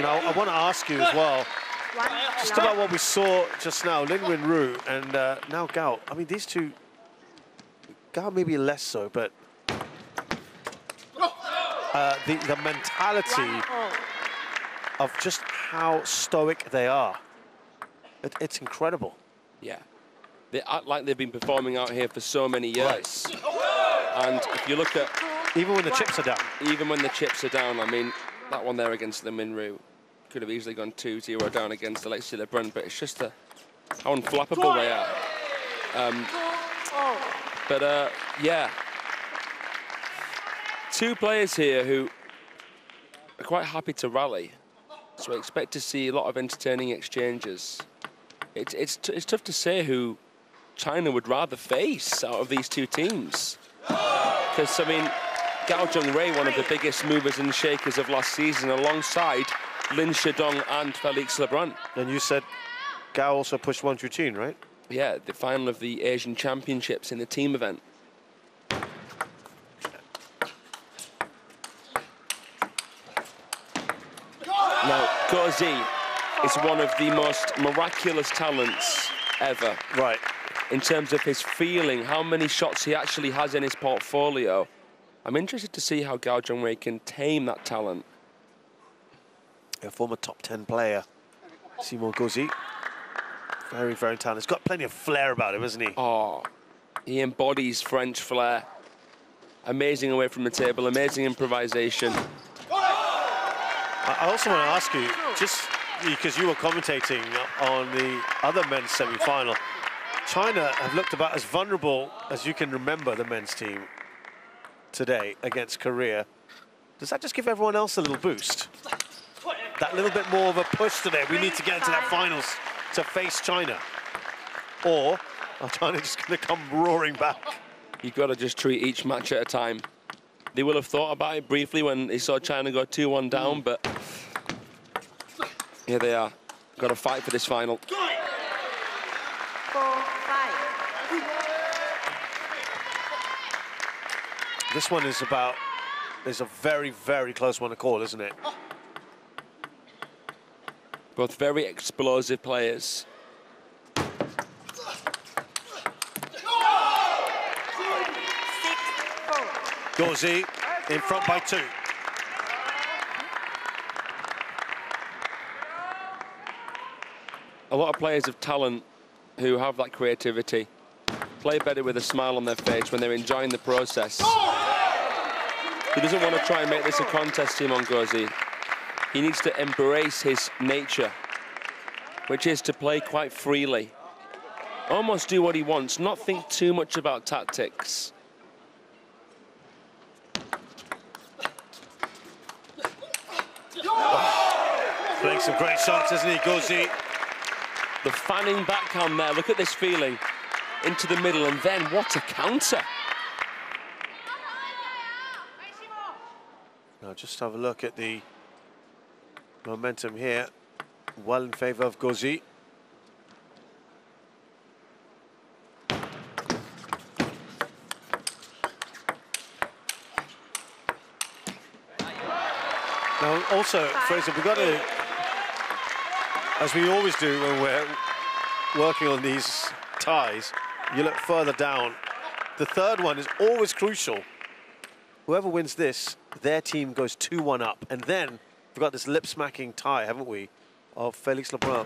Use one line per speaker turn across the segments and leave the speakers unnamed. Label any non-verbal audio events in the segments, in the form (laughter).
You know, I want to ask you as well, just about what we saw just now, Lin Yun-Ju and uh, now Gao. I mean, these two, Gao maybe less so, but uh, the, the mentality of just how stoic they are, it, it's incredible.
Yeah. They act like they've been performing out here for so many years. And if you look at...
Even when the chips are down.
Even when the chips are down, I mean, that one there against the Minru could have easily gone 2-0 down against Alexis Lebrun, but it's just a, how unflappable they are. Um, but, uh, yeah. Two players here who are quite happy to rally. So I expect to see a lot of entertaining exchanges. It's, it's, it's tough to say who China would rather face out of these two teams. Because, I mean, Gao Zhengwei, one of the biggest movers and shakers of last season, alongside Lin Shidong and Felix Lebrun.
And you said Gao also pushed Wang Chuqin, right?
Yeah, the final of the Asian Championships in the team event. Now, Gauzy is one of the most miraculous talents ever.
Right.
In terms of his feeling, how many shots he actually has in his portfolio. I'm interested to see how Gao Zhengwei can tame that talent.
A former top 10 player, Simon Gauzy. Very, very talented. He's got plenty of flair about him, hasn't he?
Oh, he embodies French flair. Amazing away from the table, amazing improvisation.
I also want to ask you, just because you were commentating on the other men's semi-final, China have looked about as vulnerable as you can remember the men's team today against Korea. Does that just give everyone else a little boost? That little bit more of a push today. We need to get into that finals to face China. Or are China just going to come roaring back?
You've got to just treat each match at a time. They will have thought about it briefly when they saw China go 2-1 down, mm. but here they are. Got to fight for this final.
This one is about, is a very, very close one to call, isn't it?
Both very explosive players.
Gauzy in front by two.
A lot of players of talent who have that creativity play better with a smile on their face when they're enjoying the process. He doesn't want to try and make this a contest, Simon Gauzy. He needs to embrace his nature, which is to play quite freely. Almost do what he wants, not think too much about tactics.
Playing some great shots, isn't he, Gauzy?
The fanning backhand there, look at this feeling. Into the middle, and then what a counter.
Now just have a look at the momentum here. Well in favour of Gauzy. Now, also, Fraser, we've got to, as we always do when we're working on these ties, you look further down. The third one is always crucial. Whoever wins this, their team goes 2-1 up. And then we've got this lip-smacking tie, haven't we, of Felix Lebrun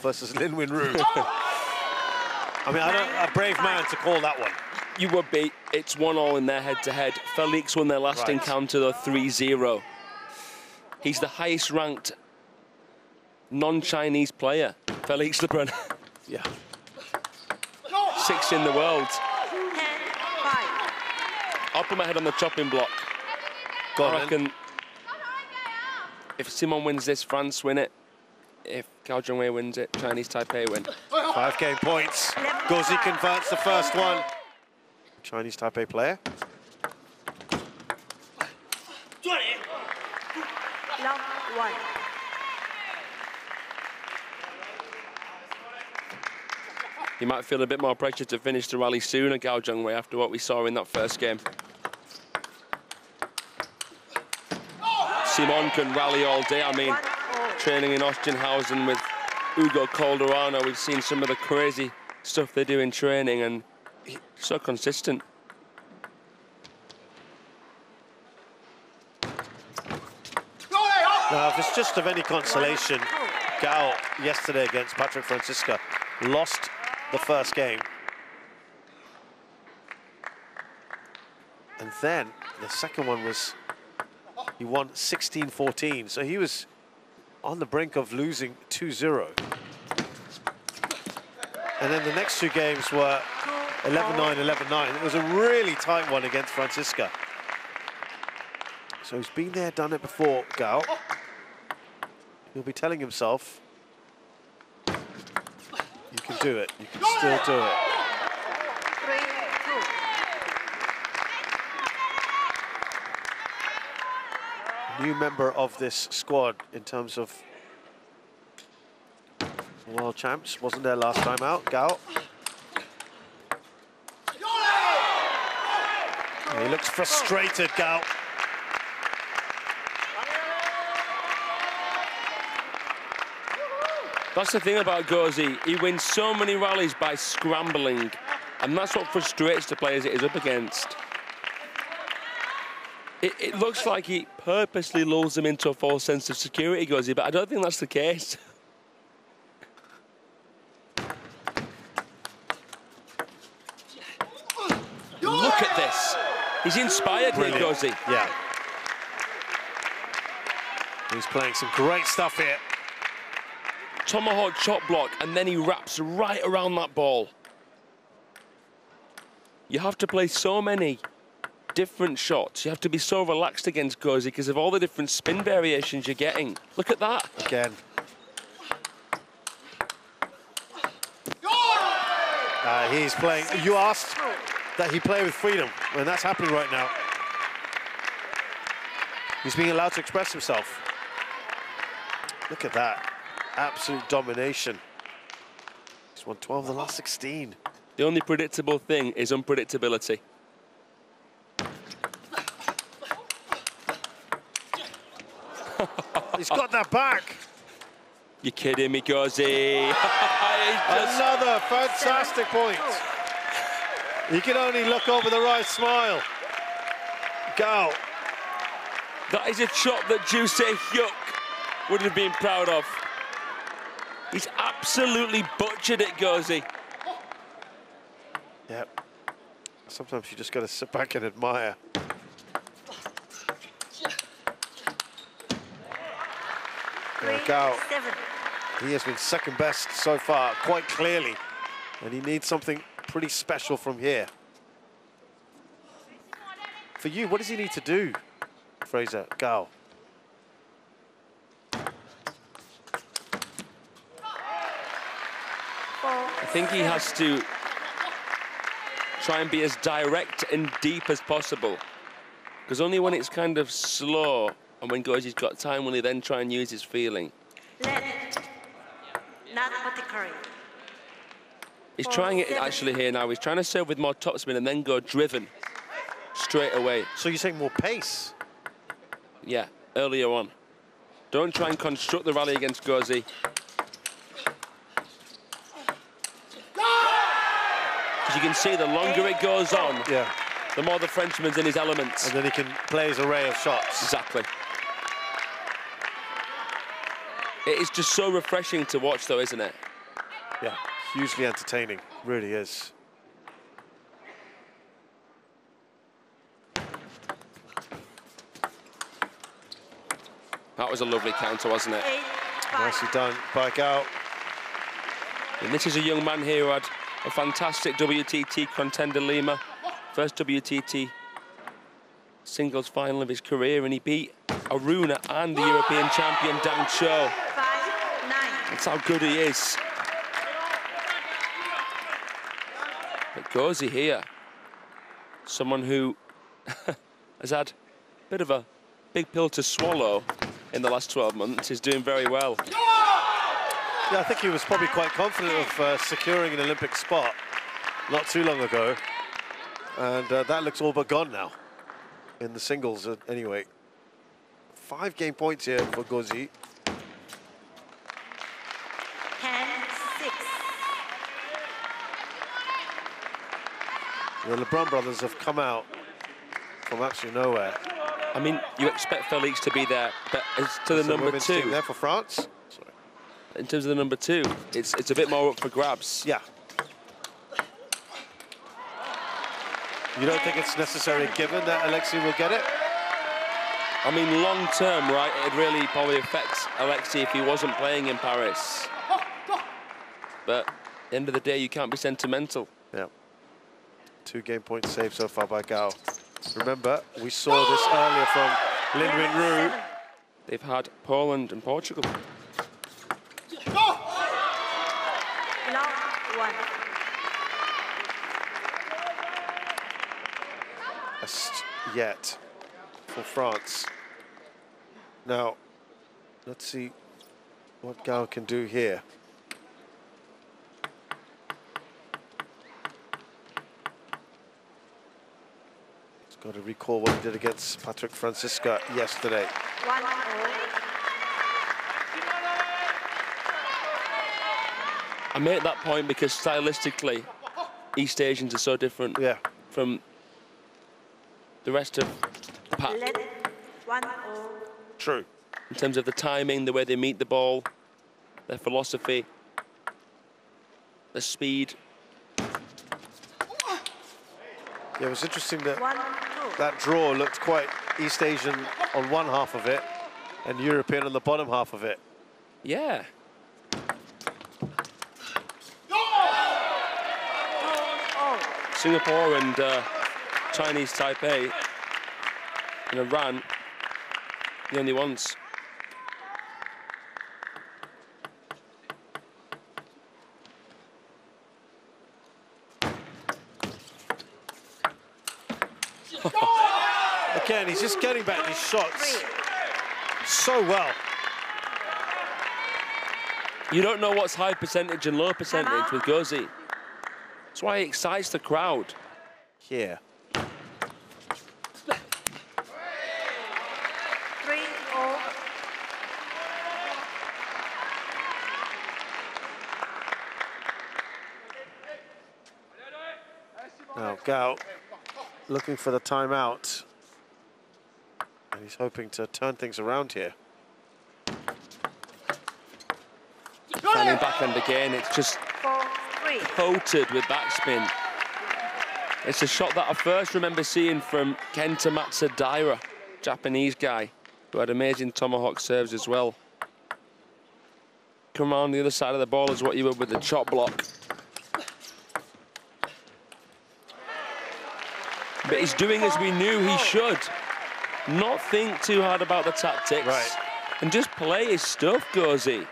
versus (laughs) Lin Yun-Ju. (laughs) Oh, I mean, I don't, a brave man to call that one.
You would be. It's one all in their head-to-head. -head. Felix won their last right. encounter, though, 3-0. He's the highest ranked non-Chinese player, Felix Lebrun. (laughs)
yeah.
Six in the world. I'll put my head on the chopping block. Go I reckon if Simon wins this, France win it. If Gao Zhengwei wins it, Chinese Taipei win.
Five game points. Gauzy converts the first one. Chinese Taipei player. one.
He might feel a bit more pressure to finish the rally sooner, Gao Zhengwei, after what we saw in that first game. Simon can rally all day. I mean, training in Ochsenhausen with Ugo Calderano. We've seen some of the crazy stuff they do in training and so consistent.
Now, if it's just of any consolation, Gao yesterday against Patrick Franziska lost the first game. And then the second one was, he won 16-14. So he was on the brink of losing 2-0. And then the next two games were 11-9, 11-9. It was a really tight one against Franziska. So he's been there, done it before, Gao. He'll be telling himself, you can do it, you can still do it. New member of this squad in terms of world champs, wasn't there last time out, Gao. He looks frustrated, Gao.
That's the thing about Gauzy. He wins so many rallies by scrambling. And that's what frustrates the players it is up against. It, it looks like he purposely lulls them into a false sense of security, Gauzy, but I don't think that's the case. Look at this. He's inspired
Brilliant.
here, Gauzy.
Yeah. He's playing some great stuff here.
tomahawk chop block, and then he wraps right around that ball. You have to play so many different shots. You have to be so relaxed against Gauzy because of all the different spin variations you're getting. Look at that.
Again. Uh, he's playing. You asked that he play with freedom, and that's happening right now. He's being allowed to express himself. Look at that. Absolute domination. He's won 12 of the last 16.
The only predictable thing is unpredictability.
He's got that back.
You're kidding me, Gauzy. (laughs)
Another fantastic point. He can only look over the right smile. Go.
That is a chop that Joo Sae-hyuk would have been proud of. He's absolutely butchered it, Gauzy.
Yep. Sometimes you just got to sit back and admire. There we go. He has been second best so far, quite clearly. And he needs something pretty special from here. For you, what does he need to do, Fraser, Go.
I think he has to try and be as direct and deep as possible. Because only when it's kind of slow and when Gauzy's got time will he then try and use his feeling.
Let not particularly.
He's trying it actually here now. He's trying to serve with more topspin and then go driven straight away.
So you're saying more pace?
Yeah, earlier on. Don't try and construct the rally against Gauzy. Because you can see the longer it goes on,
Yeah.
the more the Frenchman's in his elements.
And then he can play his array of shots.
Exactly. It is just so refreshing to watch, though, isn't it?
Yeah, hugely entertaining, really is.
That was a lovely counter, wasn't it?
Eight.
Nicely done back out.
And this is a young man here who had a fantastic WTT contender Lima. First WTT singles final of his career, and he beat Aruna and the European champion
Dang Qiu.
That's how good he is. But Gauzy here, someone who (laughs) has had a bit of a big pill to swallow in the last 12 months, is doing very well.
Yeah, I think he was probably quite confident of uh, securing an Olympic spot not too long ago. And uh, that looks all but gone now in the singles, uh, anyway. Five game points here for Gauzy. The Lebrun brothers have come out from absolutely nowhere.
I mean, you expect Felix to be there, but as to the number two...
there for France. Sorry.
In terms of the number two, it's, it's a bit more up for grabs.
Yeah. You don't think it's necessarily given that Alexi will get it?
I mean, long term, right, it'd really probably affects Alexei if he wasn't playing in Paris. But end of the day, you can't be sentimental.
Yeah. Two game points saved so far by Gao. Remember, we saw this earlier from Lin Yun-Ju.
They've had Poland and Portugal.
Yet for France. Now, let's see what Gao can do here. He's got to recall what he did against Patrick Franziska yesterday.
I make that point because stylistically, East Asians are so different
Yeah,
from the rest of the pack
Let one all.
true.
in terms of the timing, the way they meet the ball, their philosophy, the speed.
Yeah, it was interesting that
One
that draw looked quite East Asian on one half of it and European on the bottom half of it.
Yeah. Singapore and uh, Chinese Taipei and a run. the only ones. (laughs)
Again, he's just getting back these shots
so well. You don't know what's high percentage and low percentage with Gauzy. That's why he excites the crowd.
here.
Three all.
Now Gao looking for the timeout. And he's hoping to turn things around here.
Finding backhand again, it's just coated with backspin. It's a shot that I first remember seeing from Kenta Matsudaira, Japanese guy, who had amazing tomahawk serves as well. Come around the other side of the ball is what you would with the chop block. But he's doing as we knew he should. Not think too hard about the tactics.
Right.
And just play his stuff, Gauzy.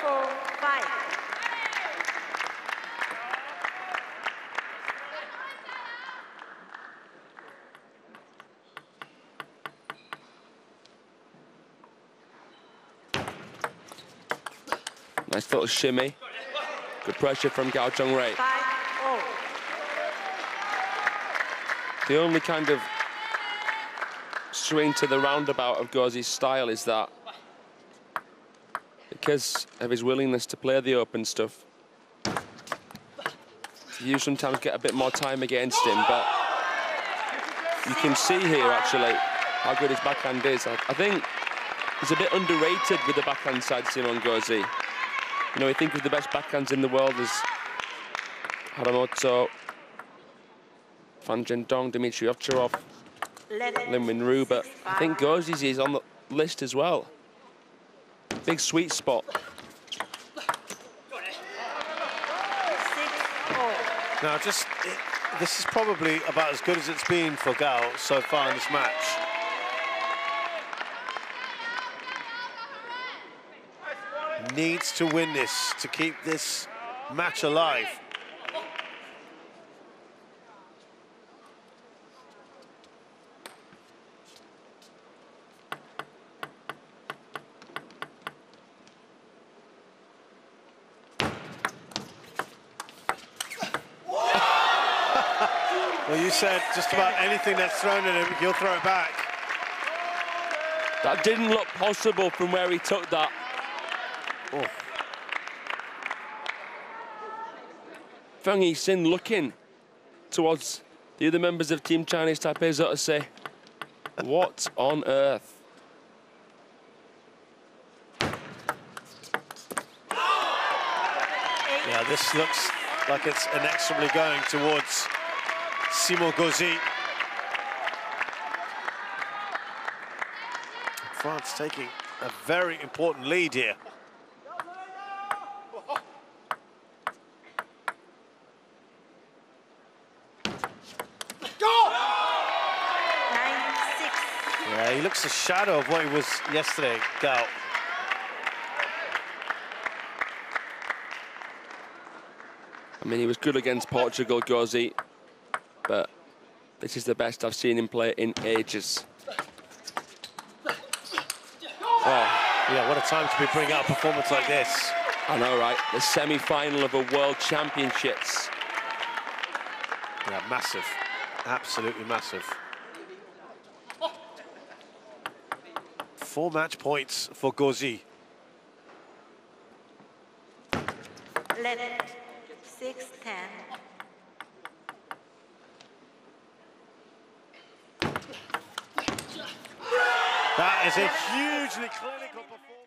Four five.
Nice little shimmy. Good pressure from Gao Chong-Rei. The only kind of swing to the roundabout of Gauzy's style is that because of his willingness to play the open stuff, you sometimes get a bit more time against him, but you can see here actually how good his backhand is. I, think he's a bit underrated with the backhand side, Simon Gauzy. You know, we think of the best backhands in the world as Harimoto, Fan Zhendong, Dmitry Ovcharov,
Let
Lin Yun-Ju, but I think Gauzy's is on the list as well. Big sweet spot.
Now, just it, this is probably about as good as it's been for Gao so far in this match. Needs to win this to keep this match alive. Well, you said just about anything that's thrown at him, he'll throw it back.
That didn't look possible from where he took that.
Oh.
Feng Yi-Hsin looking towards the other members of Team Chinese Taipei So to say, what on earth?
Yeah, this looks like it's inexorably going towards Simo Gauzy. France taking a very important lead here.
Nine, six.
He looks a shadow of what he was yesterday, Gao.
I mean, he was good against Portugal, Gauzy, but this is the best I've seen him play in ages.
Oh, yeah, what a time to be bringing out a performance like this.
I know, right? The semi-final of a World Championships.
Yeah, massive. Absolutely massive. Four match points for Gauzy.
Let six, ten.
That is a hugely clinical performance.